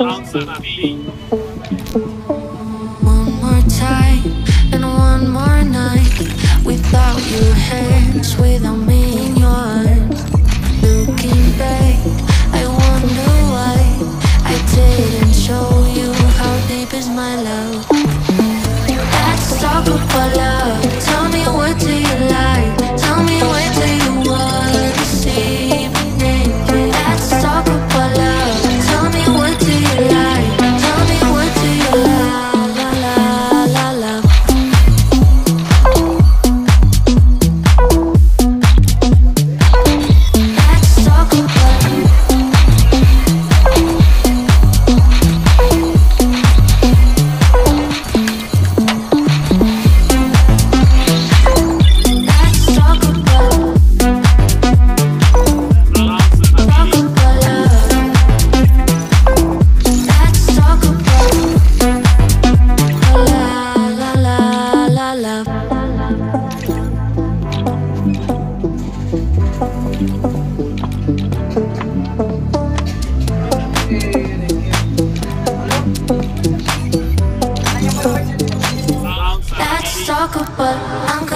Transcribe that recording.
One more time and one more night without your hands, without me in your arms. Looking back, I wonder why I didn't show you how deep is my love. Let's talk about love. Let's talk about